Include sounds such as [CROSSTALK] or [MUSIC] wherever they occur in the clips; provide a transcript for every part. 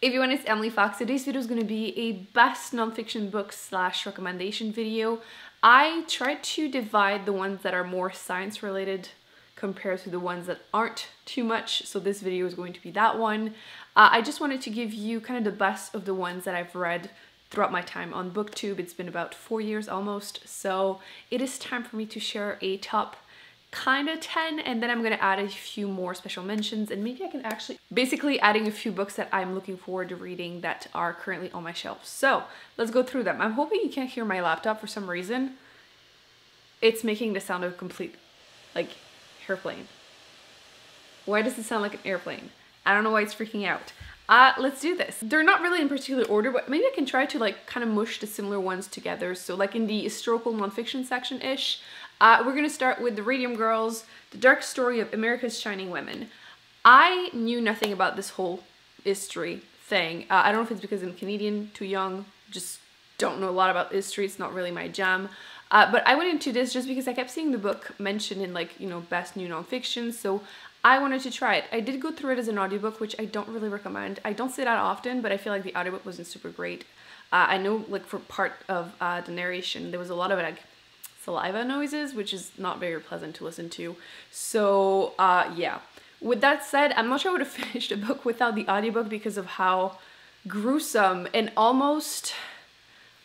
Everyone, it's Emily Fox. Today's video is going to be a best nonfiction book slash recommendation video. I tried to divide the ones that are more science related compared to the ones that aren't too much. So this video is going to be that one. Uh, I just wanted to give you kind of the best of the ones that I've read throughout my time on booktube it's been about four years almost so it is time for me to share a top kind of 10 and then I'm gonna add a few more special mentions and maybe I can actually basically adding a few books that I'm looking forward to reading that are currently on my shelf. So let's go through them. I'm hoping you can't hear my laptop for some reason. It's making the sound of complete like airplane. Why does it sound like an airplane? I don't know why it's freaking out. Uh, let's do this. They're not really in particular order, but maybe I can try to like kind of mush the similar ones together. So like in the historical nonfiction section-ish, uh, we're gonna start with the Radium Girls, The Dark Story of America's Shining Women. I knew nothing about this whole history thing. Uh, I don't know if it's because I'm Canadian, too young, just don't know a lot about history. It's not really my jam. Uh, but I went into this just because I kept seeing the book mentioned in like, you know, best new nonfiction. So I wanted to try it. I did go through it as an audiobook, which I don't really recommend. I don't say that often, but I feel like the audiobook wasn't super great. Uh, I know like for part of uh, the narration, there was a lot of like saliva noises, which is not very pleasant to listen to. So uh, yeah. With that said, I'm not sure I would have [LAUGHS] finished the book without the audiobook because of how gruesome and almost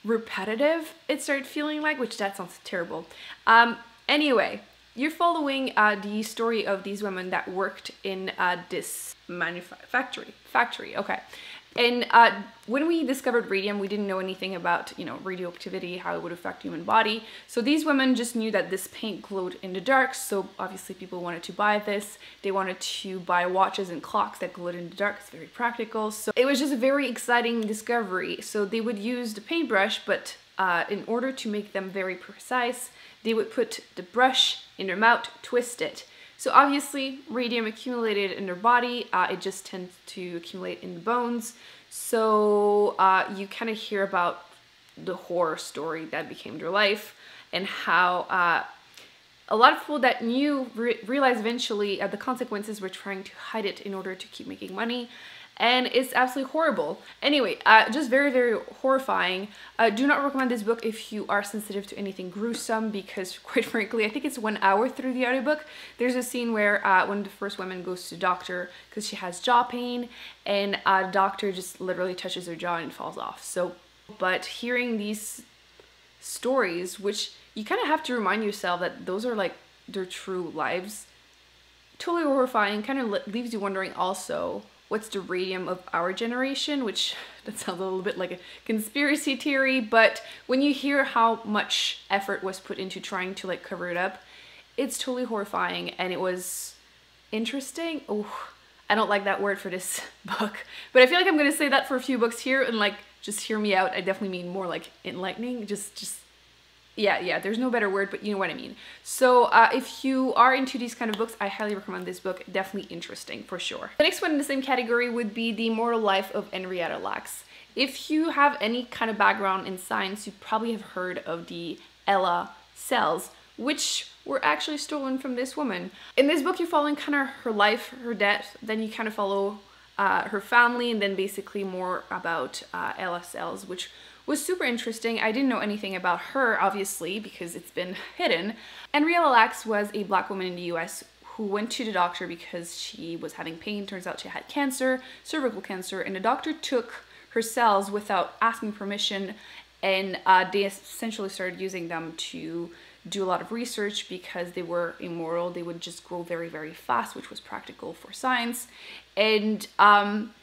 repetitive it started feeling like, which that sounds terrible. Um, anyway, you're following uh, the story of these women that worked in uh, this manufactory. Factory, okay. And uh, when we discovered radium, we didn't know anything about, you know, radioactivity, how it would affect human body. So these women just knew that this paint glowed in the dark. So obviously people wanted to buy this. They wanted to buy watches and clocks that glowed in the dark. It's very practical. So it was just a very exciting discovery. So they would use the paintbrush, but uh, in order to make them very precise, they would put the brush in their mouth, twist it, so obviously radium accumulated in their body, uh, it just tends to accumulate in the bones. So uh, you kind of hear about the horror story that became their life and how uh, a lot of people that knew re realized eventually uh, the consequences were trying to hide it in order to keep making money and it's absolutely horrible. Anyway, uh, just very, very horrifying. Uh, do not recommend this book if you are sensitive to anything gruesome because [LAUGHS] quite frankly, I think it's one hour through the audiobook. There's a scene where uh, one of the first women goes to doctor because she has jaw pain and a doctor just literally touches her jaw and falls off. So, but hearing these stories, which you kind of have to remind yourself that those are like their true lives, totally horrifying, kind of leaves you wondering also what's the radium of our generation, which [LAUGHS] that sounds a little bit like a conspiracy theory, but when you hear how much effort was put into trying to like cover it up, it's totally horrifying and it was interesting. Oh, I don't like that word for this [LAUGHS] book, but I feel like I'm gonna say that for a few books here and like just hear me out. I definitely mean more like enlightening, just just yeah, yeah, there's no better word, but you know what I mean. So uh, if you are into these kind of books, I highly recommend this book. Definitely interesting for sure. The next one in the same category would be The Immortal Life of Henrietta Lacks. If you have any kind of background in science, you probably have heard of the HeLa cells, which were actually stolen from this woman. In this book, you're following kind of her life, her death, then you kind of follow uh, her family, and then basically more about uh, HeLa cells, which was super interesting. I didn't know anything about her, obviously, because it's been hidden. And Henrietta Lacks was a black woman in the US who went to the doctor because she was having pain. Turns out she had cancer, cervical cancer, and the doctor took her cells without asking permission and uh, they essentially started using them to do a lot of research because they were immortal. They would just grow very, very fast, which was practical for science. And um,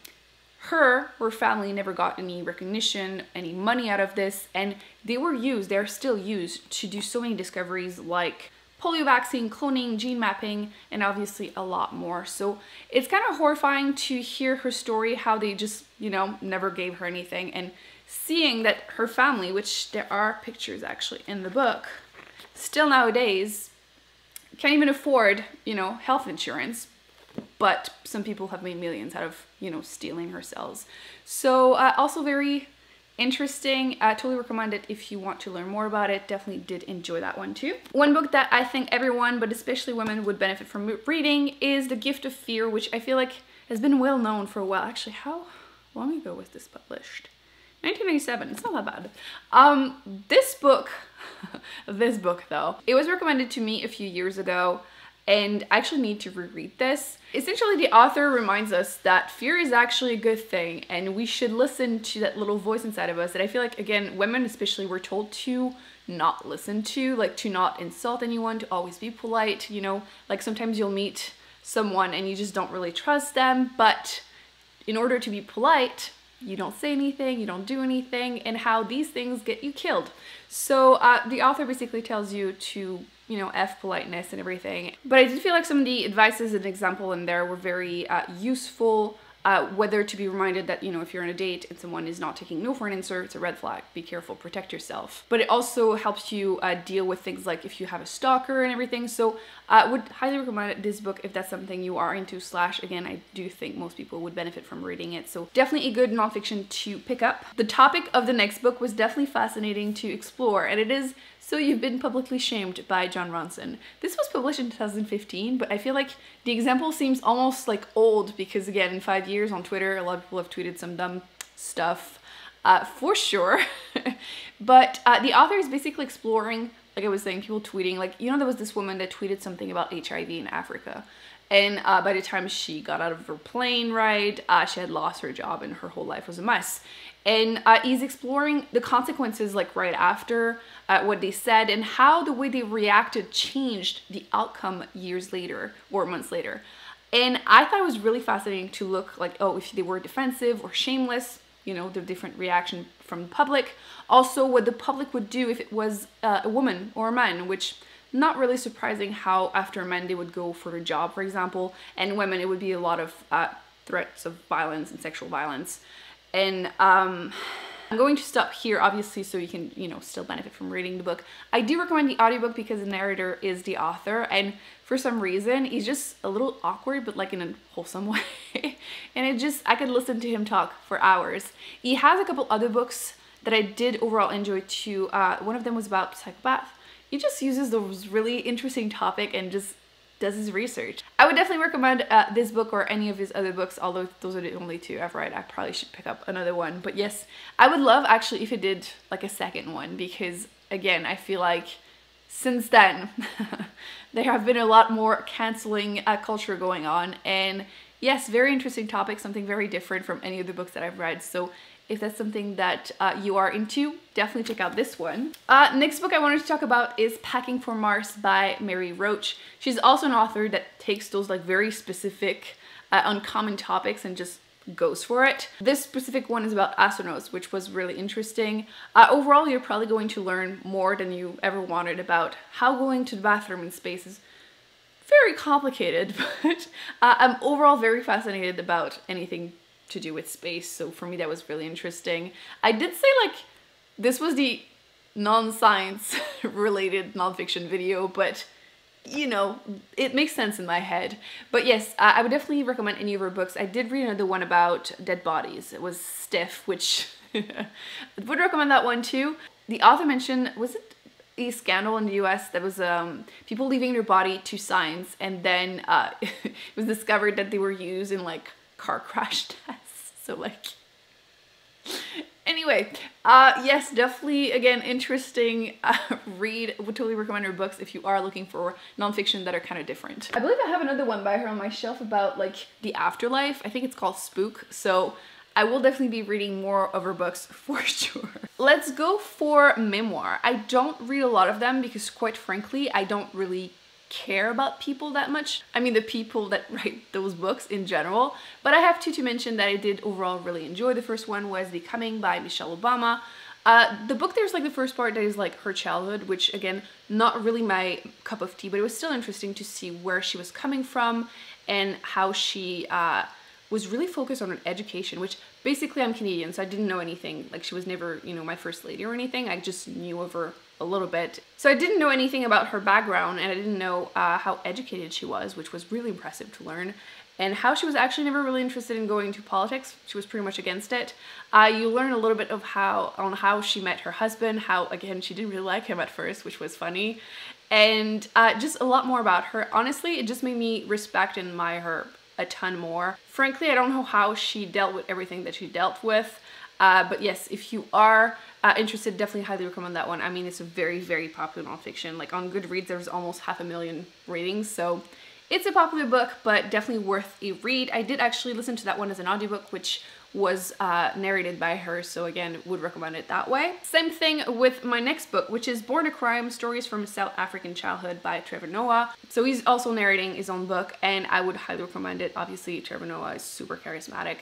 her, her family never got any recognition, any money out of this, and they were used, they're still used to do so many discoveries like polio vaccine, cloning, gene mapping, and obviously a lot more. So it's kind of horrifying to hear her story, how they just, you know, never gave her anything, and seeing that her family, which there are pictures actually in the book, still nowadays can't even afford, you know, health insurance but some people have made millions out of, you know, stealing her cells. So uh, also very interesting. I totally recommend it if you want to learn more about it. Definitely did enjoy that one too. One book that I think everyone, but especially women, would benefit from reading is The Gift of Fear, which I feel like has been well known for a while. Actually, how long ago was this published? 1997, it's not that bad. Um, this book, [LAUGHS] this book though, it was recommended to me a few years ago and I actually need to reread this. Essentially, the author reminds us that fear is actually a good thing and we should listen to that little voice inside of us that I feel like, again, women especially were told to not listen to, like to not insult anyone, to always be polite, you know, like sometimes you'll meet someone and you just don't really trust them, but in order to be polite, you don't say anything, you don't do anything, and how these things get you killed. So uh, the author basically tells you to you know, F politeness and everything. But I did feel like some of the advices and example in there were very uh, useful uh, whether to be reminded that, you know, if you're on a date and someone is not taking no for an answer, it's a red flag. Be careful, protect yourself. But it also helps you uh, deal with things like if you have a stalker and everything. So I uh, would highly recommend this book if that's something you are into, slash, again, I do think most people would benefit from reading it. So definitely a good nonfiction to pick up. The topic of the next book was definitely fascinating to explore, and it is so You've Been Publicly Shamed by Jon Ronson. This was published in 2015, but I feel like the example seems almost like old because again, in five years on Twitter, a lot of people have tweeted some dumb stuff uh, for sure. [LAUGHS] but uh, the author is basically exploring, like I was saying, people tweeting, like, you know, there was this woman that tweeted something about HIV in Africa. And uh, by the time she got out of her plane ride, uh, she had lost her job and her whole life was a mess and uh, he's exploring the consequences like right after uh, what they said and how the way they reacted changed the outcome years later or months later. And i thought it was really fascinating to look like oh if they were defensive or shameless you know the different reaction from the public. Also what the public would do if it was uh, a woman or a man which not really surprising how after men they would go for a job for example and women it would be a lot of uh, threats of violence and sexual violence and um, I'm going to stop here, obviously, so you can, you know, still benefit from reading the book. I do recommend the audiobook because the narrator is the author, and for some reason, he's just a little awkward, but like in a wholesome [LAUGHS] way. and it just, I could listen to him talk for hours. He has a couple other books that I did overall enjoy too. Uh, one of them was about psychopath. He just uses those really interesting topic and just does his research. I would definitely recommend uh, this book or any of his other books, although those are the only two I've read. I probably should pick up another one. But yes, I would love actually if it did like a second one because again, I feel like since then, [LAUGHS] there have been a lot more canceling uh, culture going on and yes, very interesting topic, something very different from any of the books that I've read. So if that's something that uh, you are into, definitely check out this one. Uh, next book I wanted to talk about is Packing for Mars by Mary Roach. She's also an author that takes those like very specific, uh, uncommon topics and just goes for it. This specific one is about astronauts, which was really interesting. Uh, overall, you're probably going to learn more than you ever wanted about how going to the bathroom in space is very complicated, [LAUGHS] but uh, I'm overall very fascinated about anything to do with space. So for me, that was really interesting. I did say like this was the non-science [LAUGHS] related nonfiction video, but you know, it makes sense in my head. But yes, I would definitely recommend any of her books. I did read another one about dead bodies. It was Stiff, which [LAUGHS] would recommend that one too. The author mentioned, was it a scandal in the US that was um, people leaving their body to science and then uh, [LAUGHS] it was discovered that they were used in like car crash [LAUGHS] tests. So like, anyway, uh, yes, definitely, again, interesting uh, [LAUGHS] read. Would totally recommend her books if you are looking for nonfiction that are kind of different. I believe I have another one by her on my shelf about like the afterlife. I think it's called Spook. So I will definitely be reading more of her books [LAUGHS] for sure. Let's go for memoir. I don't read a lot of them because quite frankly, I don't really care about people that much. I mean the people that [LAUGHS] write those books in general, but I have two to mention that I did overall really enjoy. The first one was Becoming by Michelle Obama. Uh, the book there's like the first part that is like her childhood, which again, not really my cup of tea, but it was still interesting to see where she was coming from and how she uh, was really focused on her education, which basically I'm Canadian, so I didn't know anything. Like she was never, you know, my first lady or anything. I just knew of her a little bit. So I didn't know anything about her background and I didn't know uh, how educated she was, which was really impressive to learn and how she was actually never really interested in going to politics. She was pretty much against it. Uh, you learn a little bit of how on how she met her husband, how again she didn't really like him at first, which was funny, and uh, just a lot more about her. Honestly, it just made me respect and admire her a ton more. Frankly, I don't know how she dealt with everything that she dealt with. Uh, but yes, if you are uh, interested, definitely highly recommend that one. I mean, it's a very, very popular nonfiction. Like on Goodreads, there's almost half a million ratings. So it's a popular book, but definitely worth a read. I did actually listen to that one as an audiobook, which was uh, narrated by her, so again, would recommend it that way. Same thing with my next book, which is Born a Crime, Stories from a South African Childhood by Trevor Noah. So he's also narrating his own book, and I would highly recommend it. Obviously, Trevor Noah is super charismatic.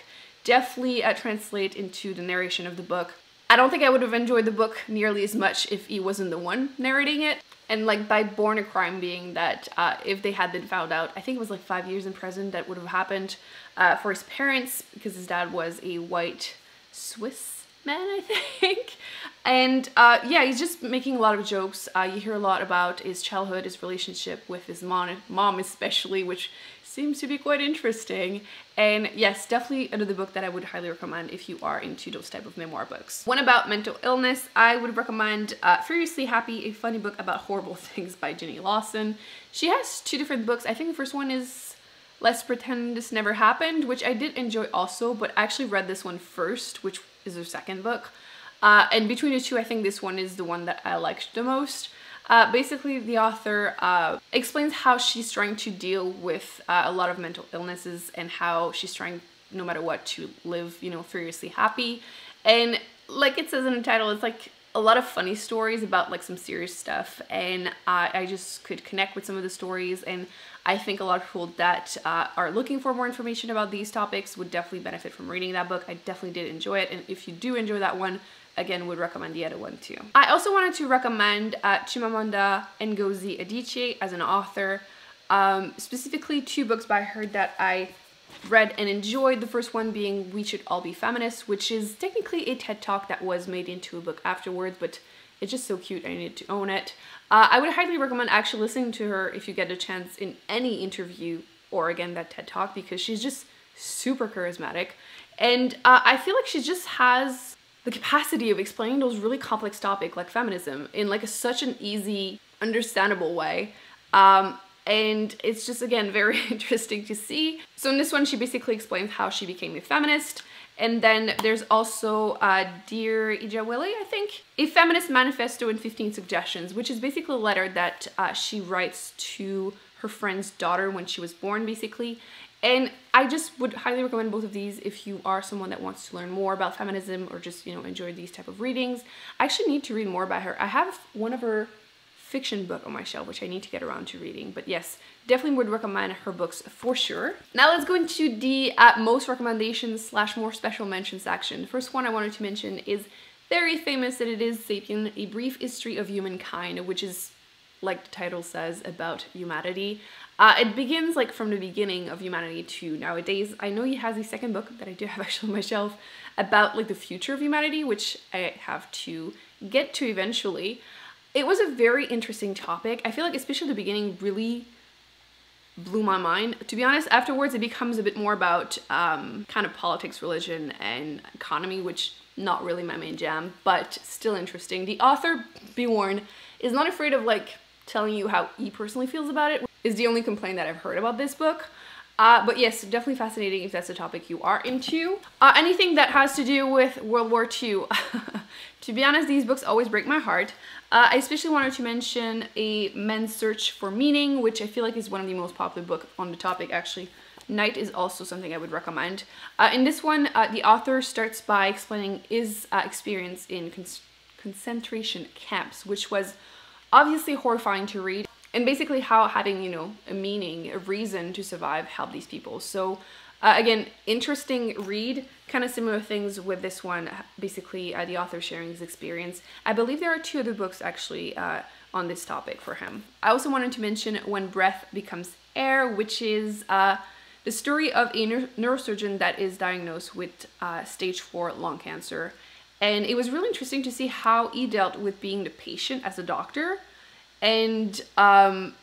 Definitely uh, translate into the narration of the book. I don't think I would have enjoyed the book nearly as much if he wasn't the one narrating it. And like by born a crime being that uh, if they had been found out, I think it was like five years in prison that would have happened uh, for his parents because his dad was a white Swiss man, I [LAUGHS] think. And uh, yeah, he's just making a lot of jokes. Uh, you hear a lot about his childhood, his relationship with his mom especially, which seems to be quite interesting. And yes, definitely another book that I would highly recommend if you are into those type of memoir books. One about mental illness, I would recommend uh, Furiously Happy, a funny book about horrible [LAUGHS] things by Jenny Lawson. She has two different books. I think the first one is Let's Pretend This Never Happened, which I did enjoy also, but I actually read this one first, which is her second book. Uh, and between the two, I think this one is the one that I liked the most. Uh, basically, the author uh, explains how she's trying to deal with uh, a lot of mental illnesses and how she's trying, no matter what, to live, you know, furiously happy. And like it says in the title, it's like a lot of funny stories about like some serious stuff and uh, I just could connect with some of the stories and I think a lot of people that uh, are looking for more information about these topics would definitely benefit from reading that book. I definitely did enjoy it and if you do enjoy that one, again would recommend the other one too. I also wanted to recommend uh, Chimamanda Ngozi Adichie as an author, um, specifically two books by her that I read and enjoyed. The first one being We Should All Be Feminists, which is technically a TED Talk that was made into a book afterwards, but it's just so cute, I needed to own it. Uh, I would highly recommend actually listening to her if you get a chance in any interview or again that TED Talk because she's just super charismatic. And uh, I feel like she just has the capacity of explaining those really complex topics like feminism in like a, such an easy, understandable way. Um, and it's just again very [LAUGHS] interesting to see. So in this one, she basically explains how she became a feminist. And then there's also uh, Dear Ijeawele, I think, a feminist manifesto and 15 suggestions, which is basically a letter that uh, she writes to her friend's daughter when she was born, basically. And I just would highly recommend both of these if you are someone that wants to learn more about feminism or just, you know, enjoy these type of readings. I actually need to read more about her. I have one of her fiction book on my shelf, which I need to get around to reading. But yes, definitely would recommend her books for sure. Now let's go into the uh, most recommendations slash more special mention section. The first one I wanted to mention is very famous that it is Sapien, A Brief History of Humankind, which is like the title says, about humanity. Uh, it begins like from the beginning of humanity to nowadays. I know he has a second book that I do have [LAUGHS] actually on my shelf about like the future of humanity, which I have to get to eventually. It was a very interesting topic. I feel like especially the beginning really blew my mind. To be honest, afterwards it becomes a bit more about um, kind of politics, religion, and economy, which not really my main jam, but still interesting. The author, be warned, is not afraid of like telling you how he personally feels about it is the only complaint that I've heard about this book. Uh, but yes, definitely fascinating if that's a topic you are into. Uh, anything that has to do with World War II. [LAUGHS] to be honest, these books always break my heart. Uh, I especially wanted to mention A Men's Search for Meaning, which I feel like is one of the most popular books on the topic actually. Night is also something I would recommend. Uh, in this one, uh, the author starts by explaining his uh, experience in con concentration camps, which was obviously horrifying to read and basically how having you know a meaning a reason to survive helped these people so uh, again interesting read kind of similar things with this one basically uh, the author sharing his experience. I believe there are two other books actually uh, on this topic for him. I also wanted to mention when breath becomes air which is uh, the story of a neurosurgeon that is diagnosed with uh, stage 4 lung cancer. And it was really interesting to see how he dealt with being the patient as a doctor. And um,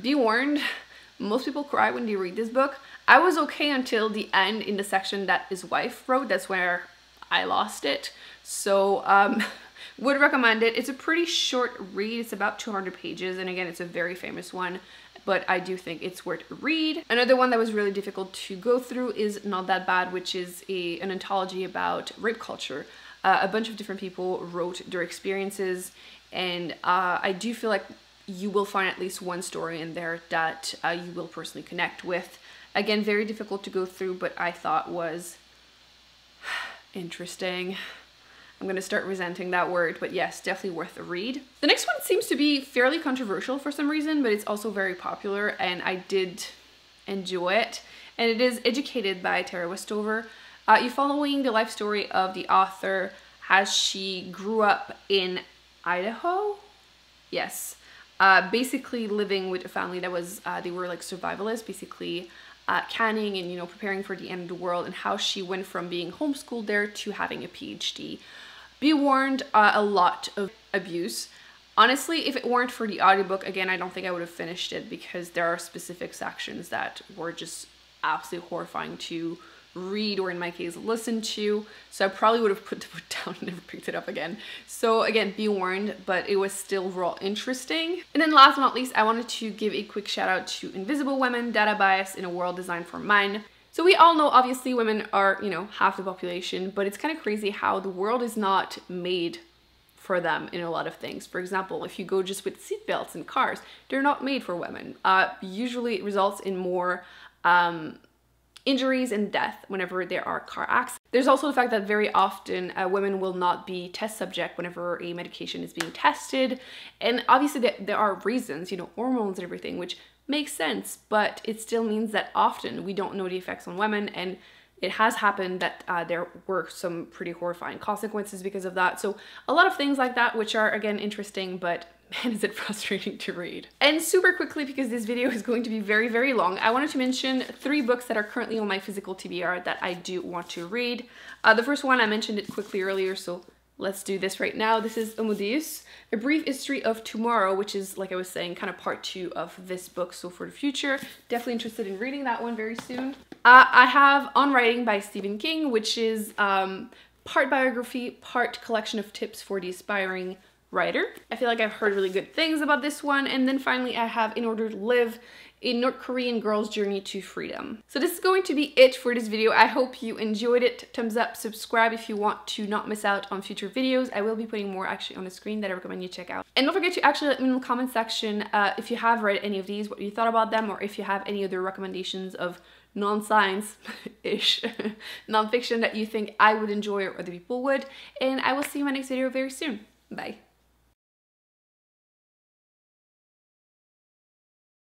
be warned, [LAUGHS] most people cry when they read this book. I was okay until the end in the section that his wife wrote. That's where I lost it. So um, [LAUGHS] Would recommend it. It's a pretty short read. It's about 200 pages. And again, it's a very famous one but I do think it's worth a read. Another one that was really difficult to go through is Not That Bad, which is a, an anthology about rape culture. Uh, a bunch of different people wrote their experiences and uh, I do feel like you will find at least one story in there that uh, you will personally connect with. Again, very difficult to go through, but I thought was [SIGHS] interesting. I'm gonna start resenting that word, but yes, definitely worth a read. The next one seems to be fairly controversial for some reason, but it's also very popular and I did enjoy it. And it is Educated by Tara Westover. Uh, you're following the life story of the author as she grew up in Idaho. Yes. Uh, basically living with a family that was, uh, they were like survivalists, basically uh, canning and, you know, preparing for the end of the world and how she went from being homeschooled there to having a PhD. Be warned, uh, a lot of abuse. Honestly, if it weren't for the audiobook, again, I don't think I would have finished it because there are specific sections that were just absolutely horrifying to read or in my case listen to so I probably would have put the book [LAUGHS] down and never picked it up again so again be warned but it was still raw interesting and then last but not least I wanted to give a quick shout out to Invisible Women Data Bias in a World Designed for Men so we all know obviously women are you know half the population but it's kind of crazy how the world is not made for them in a lot of things. For example, if you go just with seatbelts in cars, they're not made for women. Uh, usually it results in more um, injuries and death whenever there are car accidents. There's also the fact that very often uh, women will not be test subject whenever a medication is being tested. And obviously there, there are reasons, you know, hormones and everything, which makes sense, but it still means that often we don't know the effects on women and it has happened that uh, there were some pretty horrifying consequences because of that. So a lot of things like that, which are again interesting, but man is it [LAUGHS] frustrating to read. And super quickly, because this video is going to be very, very long, I wanted to mention three books that are currently on my physical TBR that I do want to read. Uh, the first one, I mentioned it quickly earlier, so let's do this right now. This is Homo Deus, A Brief History of Tomorrow, which is, like I was saying, kind of part two of this book, So for the Future. Definitely interested in reading that one very soon. Uh, I have On Writing by Stephen King, which is um, part biography, part collection of tips for the aspiring writer. I feel like I've heard really good things about this one. And then finally I have In Order to Live, a North Korean girl's journey to freedom. So this is going to be it for this video. I hope you enjoyed it. Thumbs up, subscribe if you want to not miss out on future videos. I will be putting more actually on the screen that I recommend you check out. And don't forget to actually let me in the comment section uh, if you have read any of these, what you thought about them, or if you have any other recommendations of non-science-ish [LAUGHS] non-fiction that you think I would enjoy or other people would. And I will see you in my next video very soon. Bye.